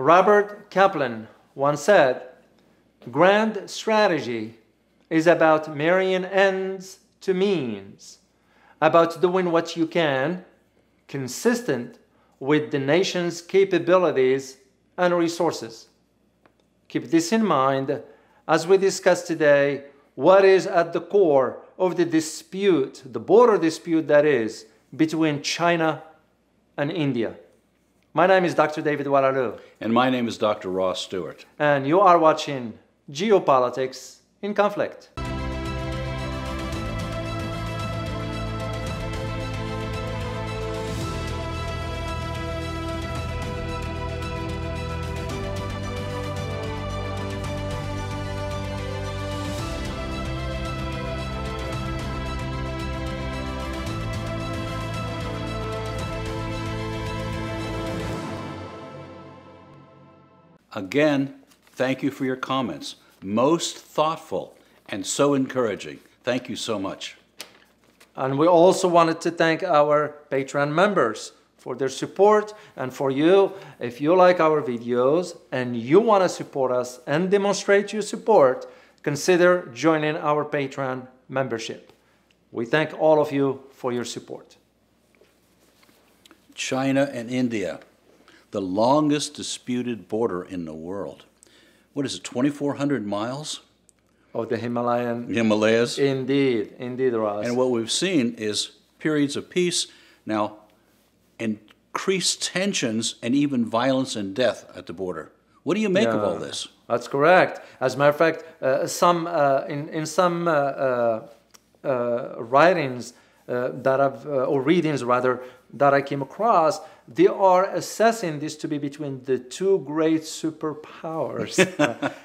Robert Kaplan once said, grand strategy is about marrying ends to means, about doing what you can, consistent with the nation's capabilities and resources. Keep this in mind as we discuss today what is at the core of the dispute, the border dispute that is, between China and India. My name is Dr. David Oualaalou. And my name is Dr. Ross Stewart. And you are watching Geopolitics in Conflict. Again, thank you for your comments. Most thoughtful and so encouraging. Thank you so much. And we also wanted to thank our Patreon members for their support and for you. If you like our videos and you want to support us and demonstrate your support, consider joining our Patreon membership. We thank all of you for your support. China and India the longest disputed border in the world. What is it, 2,400 miles? Of the Himalayan. Himalayas. Indeed, indeed, Ross. And what we've seen is periods of peace, now increased tensions, and even violence and death at the border. What do you make yeah, of all this? That's correct. As a matter of fact, uh, some uh, in in some uh, uh, uh writings uh, that I've or readings rather that I came across, they are assessing this to be between the two great superpowers.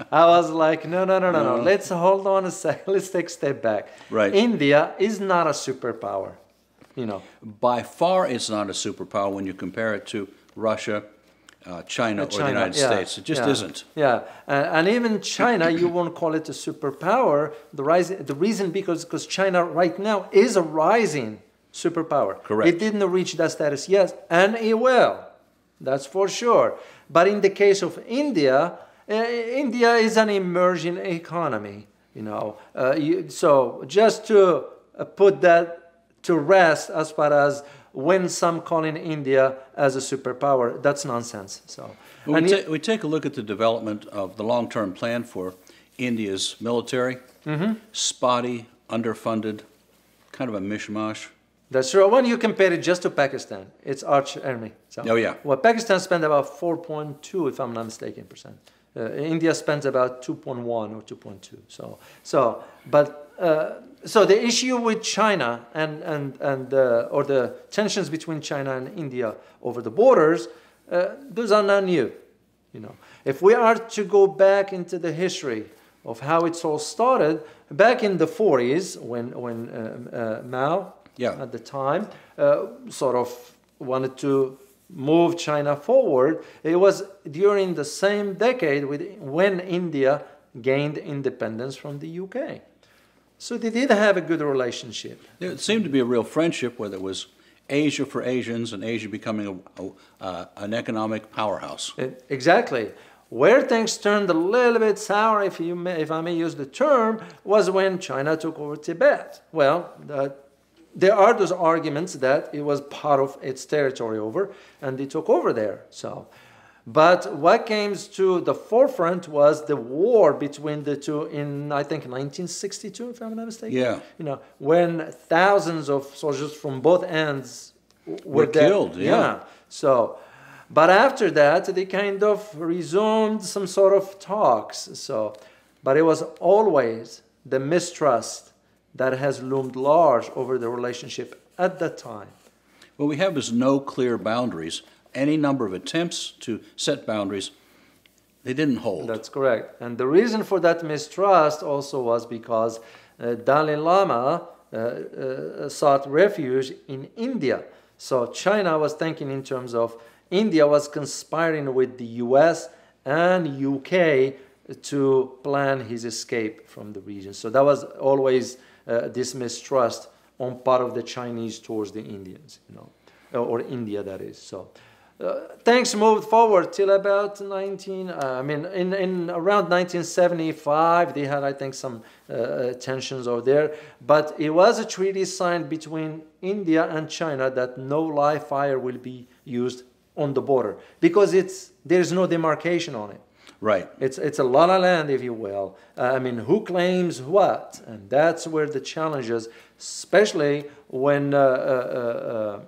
I was like, no, no, no, no, no. Let's hold on a second. Let's take a step back. Right. India is not a superpower. You know. By far, it's not a superpower when you compare it to Russia, uh, China, China, or the United yeah, States. It just yeah, isn't. Yeah, uh, and even China, you won't call it a superpower. The, rise, the reason because because China right now is a rising superpower. Correct. It didn't reach that status yet, and it will. That's for sure. But in the case of India, uh, India is an emerging economy. You know, uh, you, so just to uh, put that to rest, as far as when some calling India as a superpower, that's nonsense. So we, ta- we take a look at the development of the long-term plan for India's military. Mm-hmm. Spotty, underfunded, kind of a mishmash. That's true. When you compare it just to Pakistan, it's arch enemy. So, oh yeah. Well, Pakistan spent about 4.2, if I'm not mistaken, percent. Uh, India spends about 2.1 or 2.2. So, so, but uh, so the issue with China and and and uh, or the tensions between China and India over the borders, uh, those are not new. You know, if we are to go back into the history of how it's all started, back in the 40s when when uh, uh, Mao yeah. at the time, uh, sort of wanted to move China forward. It was during the same decade with, when India gained independence from the UK. So they did have a good relationship. It seemed to be a real friendship where there was Asia for Asians and Asia becoming a, a, uh, an economic powerhouse. It, exactly. Where things turned a little bit sour, if, you may, if I may use the term, was when China took over Tibet. Well, the there are those arguments that it was part of its territory over and they took over there. So, but what came to the forefront was the war between the two in I think 1962, if I'm not mistaken. Yeah. You know, when thousands of soldiers from both ends were, were killed. Yeah. yeah. So, but after that, they kind of resumed some sort of talks. So, but it was always the mistrust that has loomed large over the relationship at that time. What we have is no clear boundaries. Any number of attempts to set boundaries, they didn't hold. That's correct. And the reason for that mistrust also was because uh, Dalai Lama uh, uh, sought refuge in India. So China was thinking in terms of India was conspiring with the US and UK to plan his escape from the region. So that was always uh, this mistrust on part of the Chinese towards the Indians, you know, or India that is. So, uh, things moved forward till about 19 uh, i mean in, in around 1975 they had i think some uh, uh, tensions over there but it was a treaty signed between india and china that no live fire will be used on the border because it's there's no demarcation on it Right. it's it's a lot of land, if you will. Uh, I mean, who claims what? And that's where the challenge is, especially when uh, uh, uh,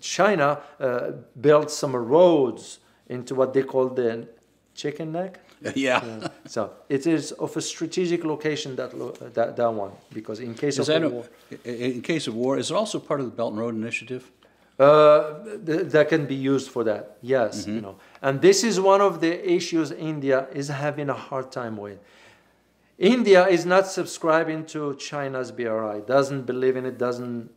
China uh, built some roads into what they call the chicken neck. Yeah. So it is of a strategic location that lo- that, that one because in case Is of that, a a- war, in case of war, is it also part of the Belt and Road Initiative? Uh, th- that can be used for that. Yes, you know, and this is one of the issues India is having a hard time with. India is not subscribing to China's BRI. Doesn't believe in it. Doesn't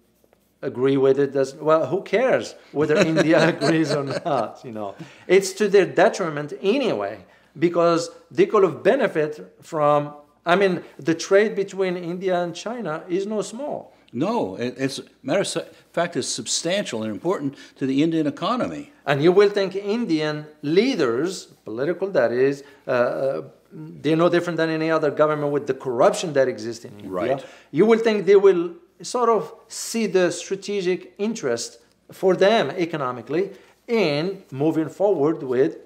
agree with it. Doesn't. Well, who cares whether India agrees or not? You know, it's to their detriment anyway because they could have benefit from. I mean, the trade between India and China is no small. No, it, it's, matter of fact, it's substantial and important to the Indian economy. And you will think Indian leaders, political that is, uh, uh, they're no different than any other government with the corruption that exists in India. Right. You will think they will sort of see the strategic interest for them economically in moving forward with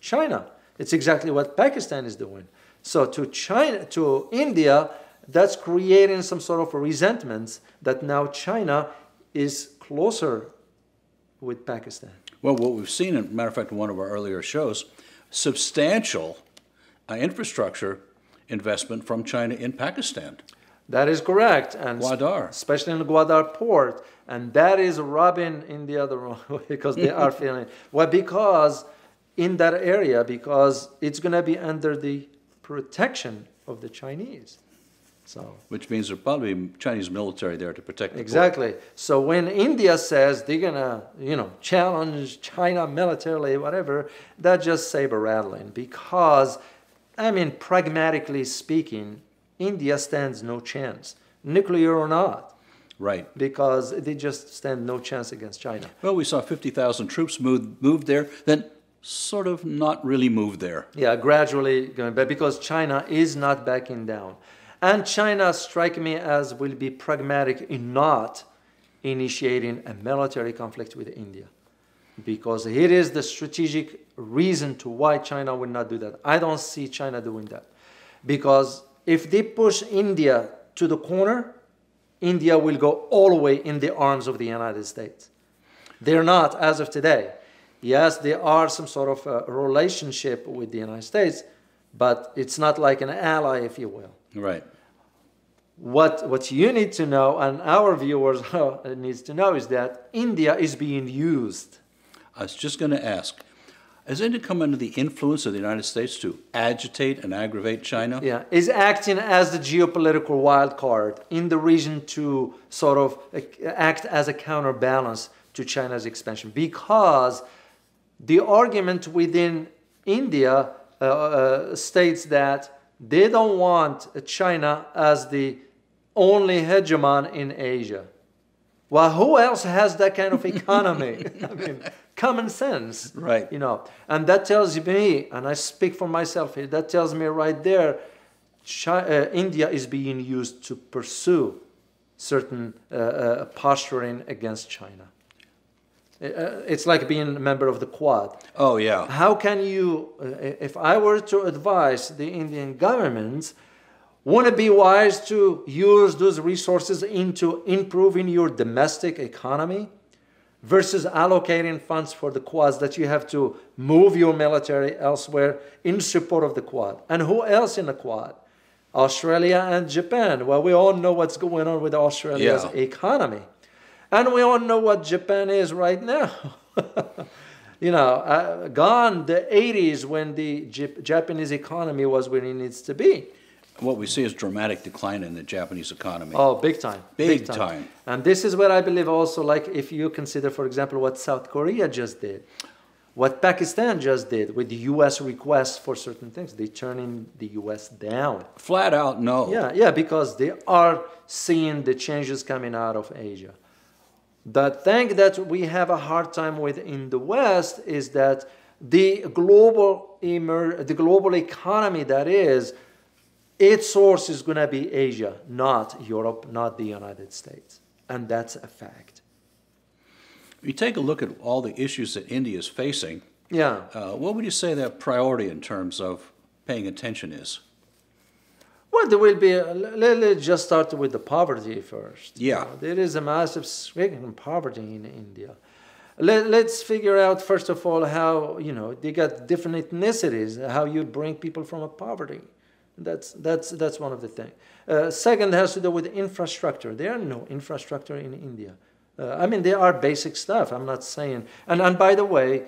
China. It's exactly what Pakistan is doing. So to China, to India, that's creating some sort of resentments that now China is closer with Pakistan. Well, what we've seen, as a matter of fact, in one of our earlier shows, substantial uh, infrastructure investment from China in Pakistan. That is correct, and Gwadar. especially in the Gwadar port, and that is rubbing India the wrong way because they are feeling well because in that area because it's going to be under the protection of the Chinese. So Which means there'll probably be Chinese military there to protect the port. exactly. So when India says they're gonna, you know, challenge China militarily, whatever, that just saber rattling because, I mean, pragmatically speaking, India stands no chance, nuclear or not. Right. because they just stand no chance against China. Well, we saw 50,000 troops moved, moved there, then sort of not really moved there. Yeah, gradually going back because China is not backing down. And China strike me as will be pragmatic in not initiating a military conflict with India. Because here is the strategic reason to why China will not do that. I don't see China doing that. Because if they push India to the corner, India will go all the way in the arms of the United States. They're not as of today. Yes, there are some sort of a relationship with the United States, but it's not like an ally, if you will. Right. What, what you need to know, and our viewers needs to know, is that India is being used. I was just going to ask, has India come under the influence of the United States to agitate and aggravate China? Yeah, is acting as the geopolitical wild card in the region to sort of uh, act as a counterbalance to China's expansion. Because the argument within India uh, uh, states that they don't want China as the only hegemon in Asia. Well, who else has that kind of economy? I mean, common sense. Right. You know, and that tells me, and I speak for myself here, that tells me right there, Chi- uh, India is being used to pursue certain uh, uh, posturing against China. Uh, it's like being a member of the Quad. Oh, yeah. How can you, uh, if I were to advise the Indian government, wouldn't it be wise to use those resources into improving your domestic economy versus allocating funds for the quads that you have to move your military elsewhere in support of the quad? And who else in the quad? Australia and Japan. Well, we all know what's going on with Australia's Yeah. economy. And we all know what Japan is right now. you know, uh, gone the 80s when the Jap- Japanese economy was where it needs to be. What we see is dramatic decline in the Japanese economy. Oh, big time. Big time. And this is what I believe also, like if you consider, for example, what South Korea just did, what Pakistan just did with the US requests for certain things, they turning the US down. Flat out, no. Yeah, yeah, because they are seeing the changes coming out of Asia. The thing that we have a hard time with in the West is that the global emer- the global economy that is, its source is going to be Asia, not Europe, not the United States, and that's a fact. If you take a look at all the issues that India is facing, Yeah. uh, what would you say their priority in terms of paying attention is? Well, there will be. A, let, let's just start with the poverty first. You Yeah. know, there is a massive significant poverty in India. Let, let's figure out first of all how you know they got different ethnicities. How you bring people from a poverty. That's that's that's one of the things. Uh, second has to do with infrastructure. There are no infrastructure in India. Uh, I mean, there are basic stuff. I'm not saying. And and by the way,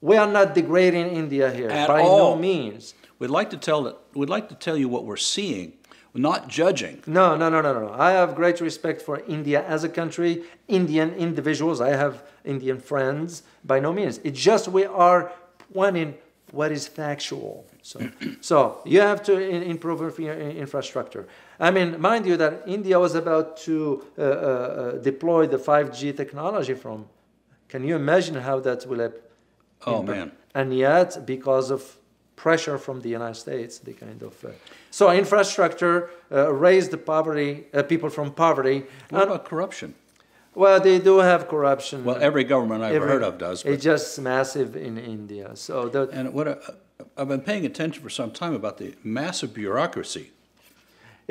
we are not degrading India here At by all. no means. We'd like to tell that, we'd like to tell you what we're seeing, not judging. No, no, no, no, no. I have great respect for India as a country, Indian individuals. I have Indian friends. By no means. It's just we are pointing what is factual. So, so you have to in- improve your infrastructure. I mean, mind you, that India was about to uh, uh, uh, deploy the 5G technology from. Can you imagine how that will have? Oh, man. And yet, because of pressure from the United States, the kind of. Uh, so infrastructure uh, raised the poverty, uh, people from poverty. What And- about corruption? well, they do have corruption. Well, every government I've Every- heard of does. But, It's just massive in India. So the, and what I, I've been paying attention for some time about the massive bureaucracy.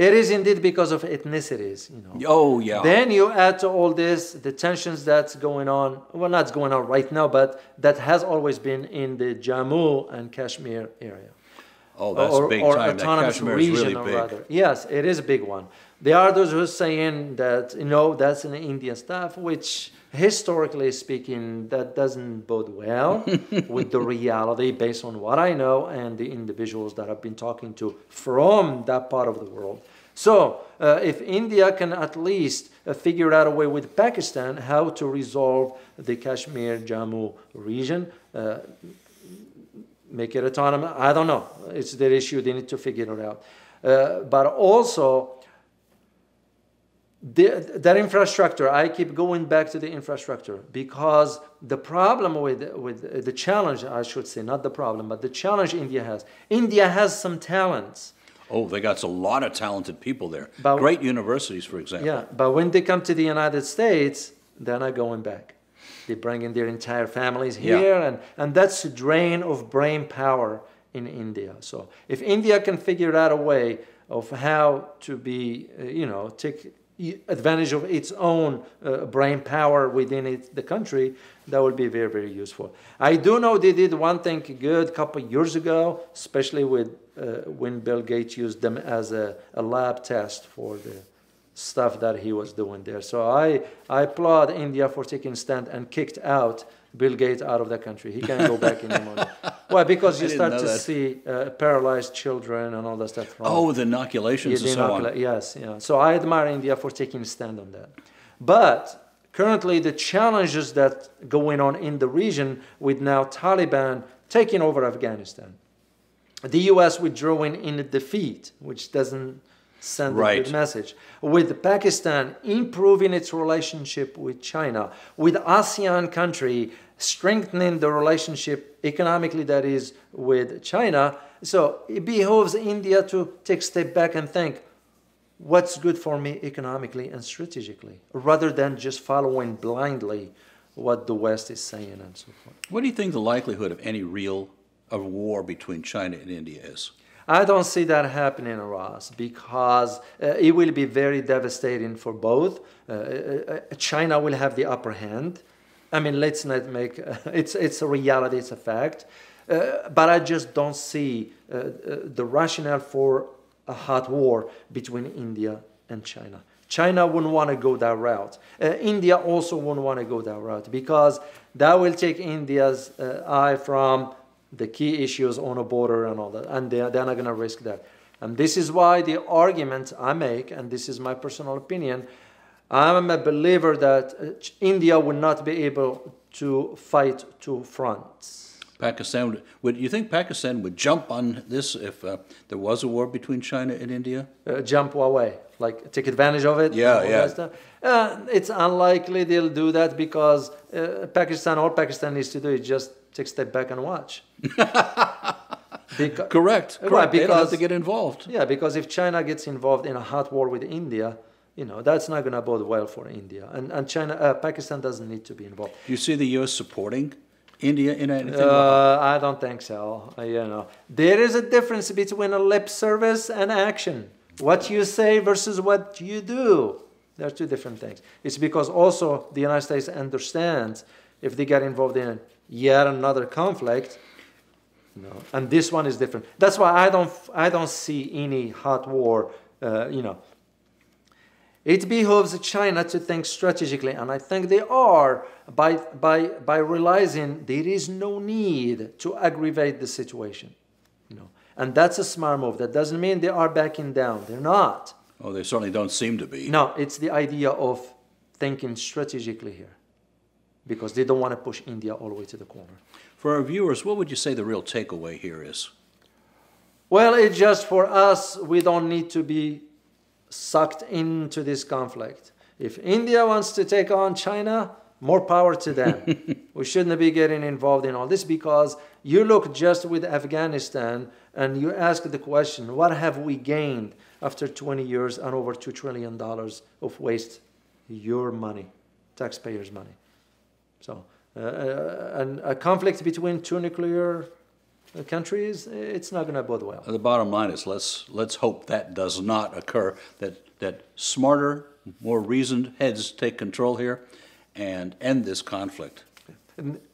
It is indeed because of ethnicities, you know. Oh, yeah. Then you add to all this the tensions that's going on. Well, not going on right now, but that has always been in the Jammu and Kashmir area. oh, that's or, big or time. That autonomous Kashmir is region, really or big. rather. Yes, it is a big one. There are those who are saying that you know that's an Indian stuff, which historically speaking, that doesn't bode well with the reality based on what I know and the individuals that I've been talking to from that part of the world. So, uh, if India can at least uh, figure out a way with Pakistan how to resolve the Kashmir Jammu region, uh, make it autonomous. I don't know. It's their issue. They need to figure it out. Uh, but also, the, that infrastructure, I keep going back to the infrastructure because the problem with, with the challenge, I should say, not the problem, but the challenge India has. India has some talents. Oh, they got a lot of talented people there. But- Great universities, for example. Yeah, but when they come to the United States, they're not going back. They bring in their entire families Yeah. here, and, and that's a drain of brain power in India. So if India can figure out a way of how to be, uh, you know, take advantage of its own uh, brain power within it, the country, that would be very, very useful. I do know they did one thing good a couple years ago, especially with uh, when Bill Gates used them as a, a lab test for the stuff that he was doing there. So I, I applaud India for taking stand and kicked out Bill Gates out of the country. He can't go back anymore. Why? because you start to that. see uh, paralyzed children and all that stuff. from- Oh, the inoculations yeah, and so on. Yes, yeah. So I admire India for taking a stand on that. But currently, the challenges that going on in the region with now Taliban taking over Afghanistan, the U.S. withdrawing in a defeat, which doesn't send a Right. good message. With Pakistan improving its relationship with China, with ASEAN country strengthening the relationship economically that is with China. So it behooves India to take a step back and think, what's good for me economically and strategically, rather than just following blindly what the West is saying and so forth. What do you think the likelihood of any real of war between China and India is? I don't see that happening, in Ross, because uh, it will be very devastating for both. Uh, uh, uh, China will have the upper hand. I mean, let's not make it's it's a reality, it's a fact. Uh, but I just don't see uh, uh, the rationale for a hot war between India and China. China wouldn't want to go that route. Uh, India also wouldn't want to go that route because that will take India's uh, eye from the key issues on a border and all that, and they're, they're not going to risk that. And this is why the argument I make, and this is my personal opinion, I'm a believer that uh, India will not be able to fight two fronts. Pakistan, would- would, you think Pakistan would jump on this if uh, there was a war between China and India? uh, jump away, like take advantage of it. Yeah, yeah. Uh, it's unlikely they'll do that because uh, Pakistan, all Pakistan needs to do is just take a step back and watch. Beca- Correct, Right, correct. They don't have because- to get involved. yeah, because if China gets involved in a hot war with India, you know that's not going to bode well for India, and and China, uh, Pakistan doesn't need to be involved. You see the U.S. supporting India in anything? Uh, I don't think so. Uh, you know, there is a difference between a lip service and action. What you say versus what you do. There are two different things. It's because also the United States understands if they get involved in yet another conflict, you know, and this one is different. That's why I don't, I don't see any hot war. Uh, you know, it behooves China to think strategically, and I think they are by, by, by realizing there is no need to aggravate the situation. You know, and that's a smart move. That doesn't mean they are backing down. They're not. Oh, they certainly don't seem to be. No, it's the idea of thinking strategically here, because they don't want to push India all the way to the corner. For our viewers, what would you say the real takeaway here is? Well, it's just for us, we don't need to be sucked into this conflict. If India wants to take on China, more power to them. we shouldn't be getting involved in all this because you look just with Afghanistan and you ask the question what have we gained after 20 years and over $2 trillion of waste? Your money, taxpayers' money. So, uh, uh, and a conflict between two nuclear uh, countries, it's not going to bode well. The bottom line is let's let's hope that does not occur. That that smarter, more reasoned heads take control here, and end this conflict.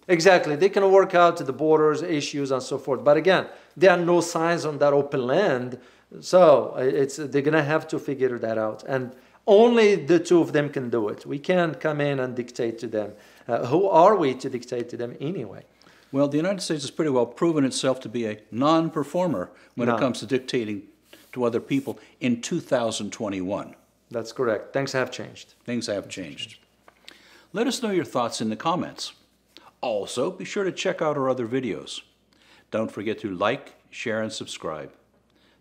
Exactly. They can work out the borders, issues, and so forth. But again, there are no signs on that open land. So it's, they're going to have to figure that out. And only the two of them can do it. We can't come in and dictate to them. Uh, who are we to dictate to them anyway? Well, the United States has pretty well proven itself to be a non-performer when No. it comes to dictating to other people in 2021. That's correct. Things have changed. Things have changed. Let us know your thoughts in the comments. Also, be sure to check out our other videos. Don't forget to like, share, and subscribe.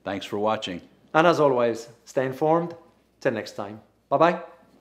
Thanks for watching. And as always, stay informed. Till next time. Bye bye.